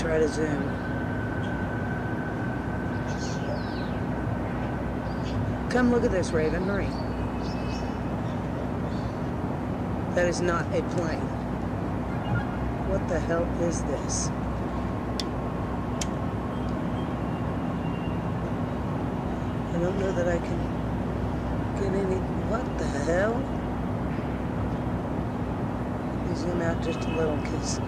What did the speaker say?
try to zoom. Come look at this, Raven. Hurry. That is not a plane. What the hell is this? I don't know that I can get any... What the hell? Zoom out just a little because